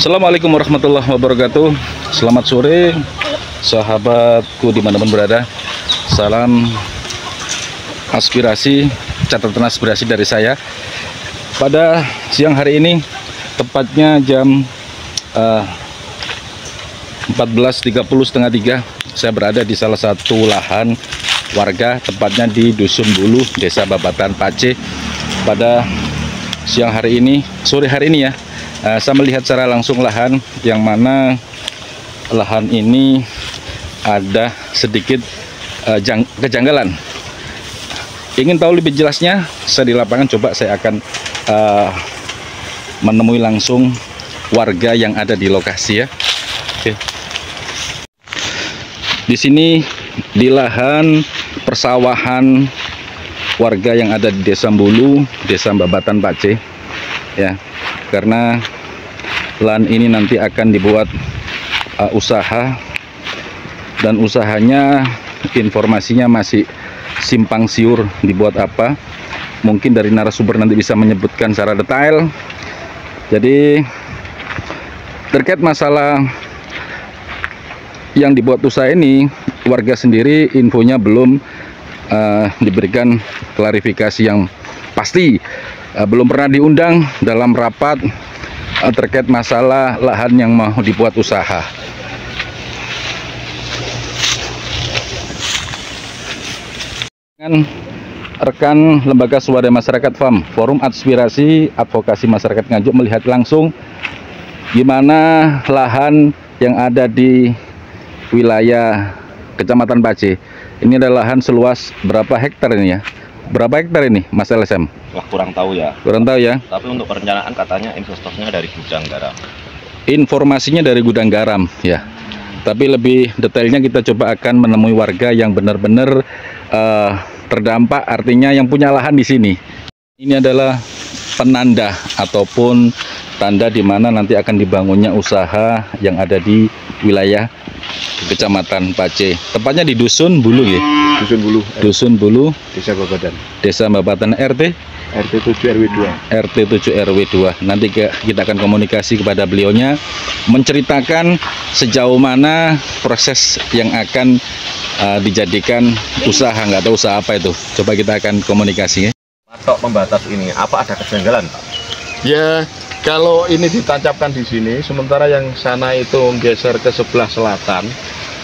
Assalamualaikum warahmatullahi wabarakatuh. Selamat sore Sahabatku di mana pun berada. Salam Aspirasi Catatan aspirasi dari saya. Pada siang hari ini Tepatnya jam uh, 14.30 setengah tiga Saya berada di salah satu lahan Warga Tepatnya di Dusun Bulu Desa Babatan Pace. Pada siang hari ini Sore hari ini ya uh, saya melihat secara langsung lahan yang mana lahan ini ada sedikit uh, jang, kejanggalan. Ingin tahu lebih jelasnya? Saya di lapangan coba saya akan uh, menemui langsung warga yang ada di lokasi ya. Oke. di sini di lahan persawahan warga yang ada di Desa Bulu, Desa Babatan Pace ya karena lahan ini nanti akan dibuat uh, usaha. Dan usahanya informasinya masih simpang siur dibuat apa. Mungkin dari narasumber nanti bisa menyebutkan secara detail. Jadi terkait masalah yang dibuat usaha ini warga sendiri infonya belum uh, diberikan klarifikasi yang pasti uh, belum pernah diundang dalam rapat uh, terkait masalah lahan yang mau dibuat usaha. Dengan rekan Lembaga Swadaya Masyarakat FAM, Forum Aspirasi Advokasi Masyarakat Nganjuk melihat langsung gimana lahan yang ada di wilayah Kecamatan Pace. Ini adalah lahan seluas berapa hektar ini ya? Berapa hektar ini, Mas LSM? Wah, kurang tahu ya. Kurang tahu ya. Tapi untuk perencanaan katanya investornya dari gudang garam. Informasinya dari gudang garam, ya. Tapi lebih detailnya kita coba akan menemui warga yang benar-benar uh, terdampak, artinya yang punya lahan di sini. Ini adalah penanda ataupun tanda di mana nanti akan dibangunnya usaha yang ada di wilayah Kecamatan Pace. Tepatnya di Dusun Bulu ya. Dusun Bulu, Dusun Bulu, Desa Babatan. Desa Babatan RT RT 7 RW 2. RT 7 RW 2. Nanti ke, kita akan komunikasi kepada beliaunya menceritakan sejauh mana proses yang akan uh, dijadikan usaha nggak tahu usaha apa itu. Coba kita akan komunikasi ya. Patok pembatas ini apa ada kejanggalan, Pak? Ya, kalau ini ditancapkan di sini, sementara yang sana itu geser ke sebelah selatan,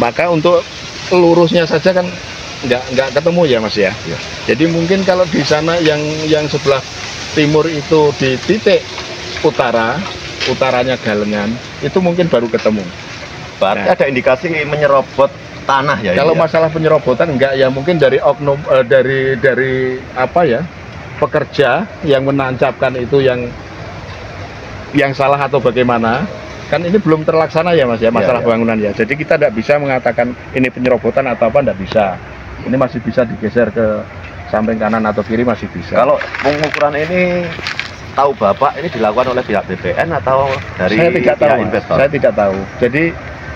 maka untuk lurusnya saja kan nggak nggak ketemu ya mas ya. Ya. Jadi mungkin kalau di sana yang yang sebelah timur itu di titik utara, utaranya galengan, itu mungkin baru ketemu. Berarti Nah. ada indikasi menyerobot tanah ya. Kalau ini ya? masalah penyerobotan enggak ya mungkin dari oknum eh, dari dari apa ya pekerja yang menancapkan itu yang yang salah atau bagaimana kan ini belum terlaksana ya mas ya masalah Iya, iya. bangunan ya. Jadi kita tidak bisa mengatakan ini penyerobotan atau apa tidak bisa. Ini masih bisa digeser ke samping kanan atau kiri masih bisa. Kalau pengukuran ini tahu Bapak ini dilakukan oleh pihak BPN atau dari saya tidak tahu investor? saya tidak tahu. Jadi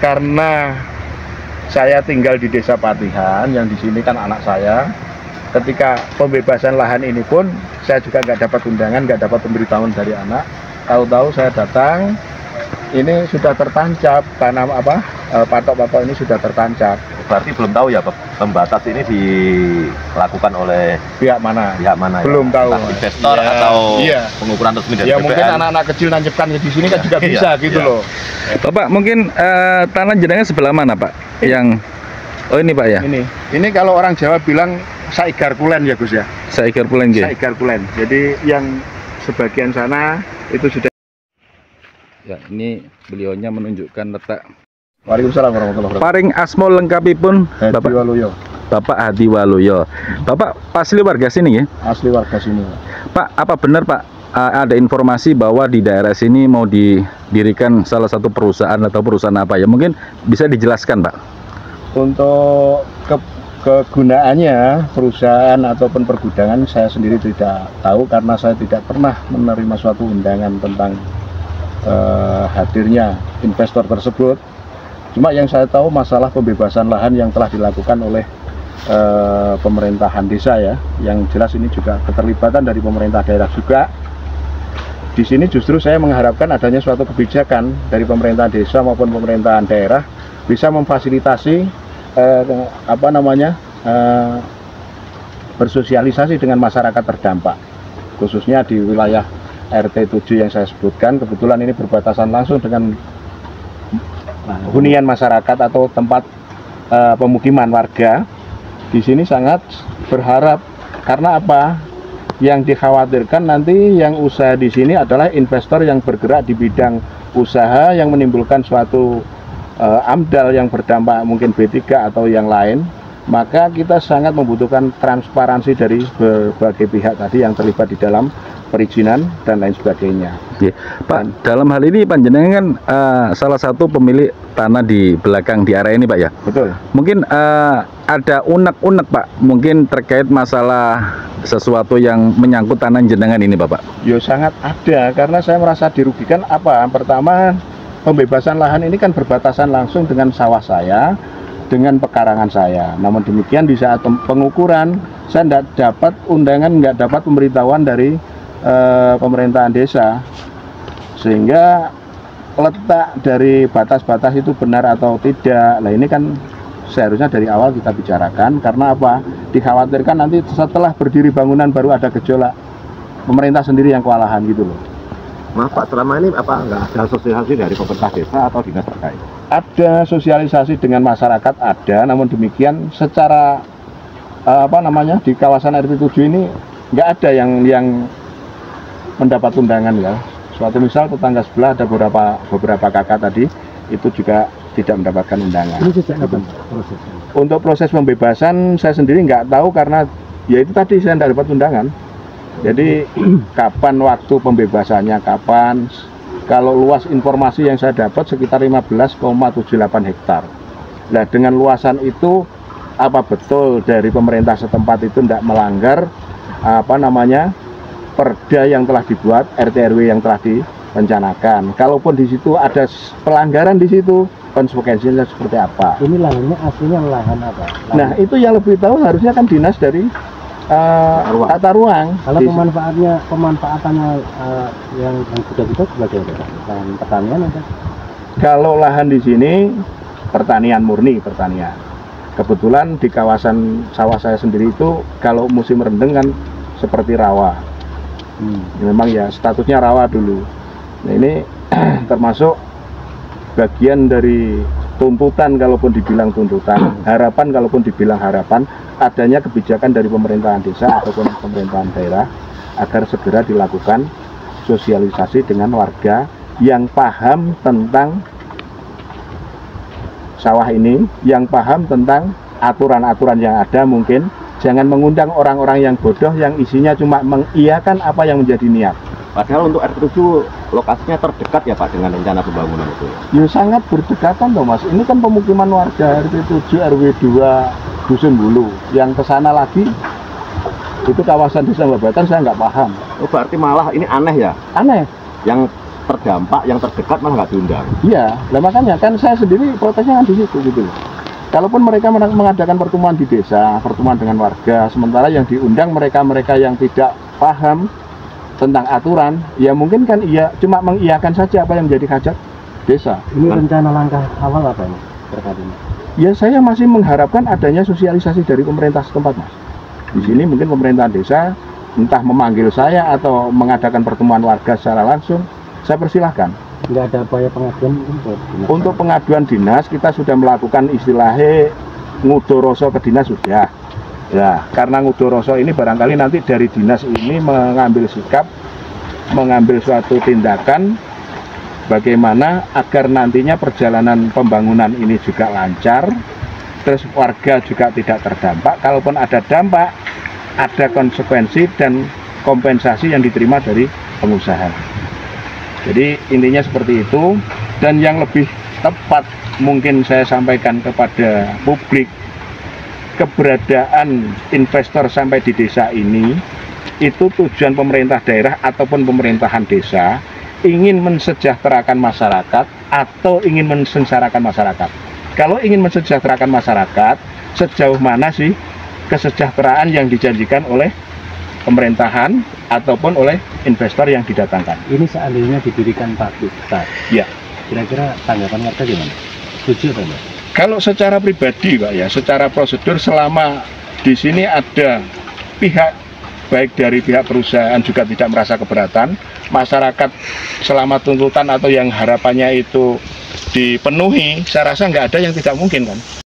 karena saya tinggal di desa Patihan yang di sini kan anak saya ketika pembebasan lahan ini pun saya juga nggak dapat undangan nggak dapat pemberitahuan dari anak tahu-tahu saya datang ini sudah tertancap tanam apa eh, patok-patok ini sudah tertancap Berarti belum tahu ya Pak, pembatas ini dilakukan oleh pihak mana pihak mana ya? Belum tahu, Entah investor Iya. atau Iya. pengukuran resmi dari ya BPN. mungkin anak-anak kecil nancapkan di sini kan Iya, juga iya, bisa gitu iya. loh Bapak mungkin eh, tanah jenengan sebelah mana Pak? Yang Oh ini Pak ya. ini ini kalau orang Jawa bilang saigar kulen ya Gus ya Saya ikir pulang nggih. Saigar Kulen. Jadi yang sebagian sana itu sudah Ya, ini beliaunya menunjukkan letak Waalaikumsalam warahmatullahi wabarakatuh. paring asmo lengkapipun Hadi Bapak Waluyo, Bapak Hadi Waluyo. Bapak asli warga sini ya? asli warga sini. Pak, apa benar Pak ada informasi bahwa di daerah sini mau didirikan salah satu perusahaan atau perusahaan apa ya? Mungkin bisa dijelaskan Pak. Untuk ke kegunaannya perusahaan ataupun pergudangan saya sendiri tidak tahu karena saya tidak pernah menerima suatu undangan tentang eh, hadirnya investor tersebut. Cuma yang saya tahu masalah pembebasan lahan yang telah dilakukan oleh eh, pemerintahan desa ya, yang jelas ini juga keterlibatan dari pemerintah daerah juga di sini justru saya mengharapkan adanya suatu kebijakan dari pemerintah desa maupun pemerintahan daerah bisa memfasilitasi eh, apa namanya eh, bersosialisasi dengan masyarakat terdampak khususnya di wilayah RT 7 yang saya sebutkan. Kebetulan ini berbatasan langsung dengan hunian masyarakat atau tempat eh, pemukiman warga. Di sini sangat berharap karena apa? Yang dikhawatirkan nanti yang usaha di sini adalah investor yang bergerak di bidang usaha yang menimbulkan suatu uh, amdal yang berdampak mungkin B3 atau yang lain maka kita sangat membutuhkan transparansi dari berbagai pihak tadi yang terlibat di dalam perizinan dan lain sebagainya. Oke. Pak, dalam hal ini panjenengan kan uh, salah satu pemilik tanah di belakang di area ini, Pak ya. Betul. Mungkin uh, ada unek-unek, Pak, mungkin terkait masalah sesuatu yang menyangkut tanah jenengan ini, Bapak. Ya sangat ada karena saya merasa dirugikan apa? Pertama, pembebasan lahan ini kan berbatasan langsung dengan sawah saya dengan pekarangan saya. Namun demikian di saat pengukuran saya tidak dapat undangan, nggak dapat pemberitahuan dari eh, pemerintahan desa. Sehingga letak dari batas-batas itu benar atau tidak lah ini kan seharusnya dari awal kita bicarakan. Karena apa? Dikhawatirkan nanti setelah berdiri bangunan baru ada gejolak. Pemerintah sendiri yang kewalahan gitu loh Maaf Pak, selama ini apa nggak ada sosialisasi dari pemerintah desa atau dinas terkait? ada sosialisasi dengan masyarakat ada namun demikian secara eh, apa namanya di kawasan RT 7 ini nggak ada yang yang mendapat undangan ya. Suatu misal tetangga sebelah ada beberapa beberapa kakak tadi itu juga tidak mendapatkan undangan. Prosesnya? Untuk proses pembebasan saya sendiri nggak tahu karena ya itu tadi saya tidak dapat undangan. Jadi kapan waktu pembebasannya, kapan kalau luas informasi yang saya dapat sekitar 15,78 hektar. Nah dengan luasan itu apa betul dari pemerintah setempat itu tidak melanggar apa namanya perda yang telah dibuat, RT RW yang telah direncanakan. Kalaupun di situ ada pelanggaran di situ, konsekuensinya seperti apa? Ini lahannya aslinya lahan apa? Lahan. Nah, itu yang lebih tahu harusnya kan dinas dari uh, Tata ruang. tata ruang. kalau pemanfaatnya pemanfaatannya eh, yang yang sudah itu sebagai? Lahan pertanian ada? kalau lahan di sini pertanian murni pertanian. Kebetulan di kawasan sawah saya sendiri itu kalau musim rendeng kan seperti rawa. Hmm. Ya, memang ya statusnya rawa dulu. Nah ini termasuk bagian dari tuntutan kalaupun dibilang tuntutan, harapan kalaupun dibilang harapan, adanya kebijakan dari pemerintahan desa ataupun pemerintahan daerah agar segera dilakukan sosialisasi dengan warga yang paham tentang sawah ini, yang paham tentang aturan-aturan yang ada mungkin jangan mengundang orang-orang yang bodoh yang isinya cuma mengiyakan apa yang menjadi niat. Padahal untuk RT 7 lokasinya terdekat ya Pak dengan rencana pembangunan itu. ya. Ya sangat berdekatan loh mas. Ini kan pemukiman warga RT 7 RW 2 Dusun Bulu. Yang ke sana lagi itu kawasan desa Babatan saya nggak paham. Oh berarti malah ini aneh ya, Aneh. yang terdampak, yang terdekat malah nggak diundang. Iya. Lah makanya kan saya sendiri protesnya kan di situ gitu. Kalaupun mereka men- mengadakan pertemuan di desa, pertemuan dengan warga, sementara yang diundang mereka-mereka yang tidak paham tentang aturan, ya mungkin kan iya cuma mengiyakan saja apa yang menjadi hajat desa. Ini rencana langkah awal apa ini terkait ini? Ya saya masih mengharapkan adanya sosialisasi dari pemerintah setempat mas. Di sini mungkin pemerintah desa entah memanggil saya atau mengadakan pertemuan warga secara langsung, saya persilahkan. Nggak ada upaya pengaduan dinas? Untuk pengaduan dinas kita sudah melakukan istilahnya ngudoroso ke dinas sudah. Ya, karena ngudoroso ini barangkali nanti dari dinas ini mengambil sikap, mengambil suatu tindakan bagaimana agar nantinya perjalanan pembangunan ini juga lancar, terus warga juga tidak terdampak. Kalaupun ada dampak, ada konsekuensi dan kompensasi yang diterima dari pengusaha. Jadi intinya seperti itu dan yang lebih tepat mungkin saya sampaikan kepada publik keberadaan investor sampai di desa ini itu tujuan pemerintah daerah ataupun pemerintahan desa ingin mensejahterakan masyarakat atau ingin mensengsarakan masyarakat. Kalau ingin mensejahterakan masyarakat, sejauh mana sih kesejahteraan yang dijanjikan oleh pemerintahan ataupun oleh investor yang didatangkan. Ini seandainya didirikan pabrik besar. Iya. Kira-kira tanggapan warga gimana? Setuju atau enggak? Kalau secara pribadi, Pak ya, secara prosedur selama di sini ada pihak baik dari pihak perusahaan juga tidak merasa keberatan, masyarakat selama tuntutan atau yang harapannya itu dipenuhi, saya rasa nggak ada yang tidak mungkin kan.